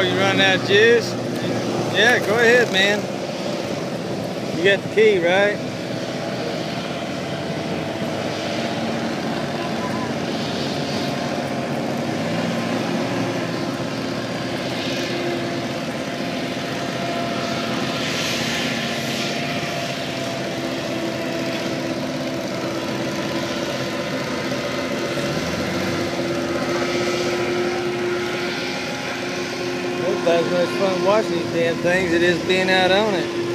you run out of juice? Yeah, go ahead, man. You got the key, right? That's as much fun watching these damn things it is being out on it.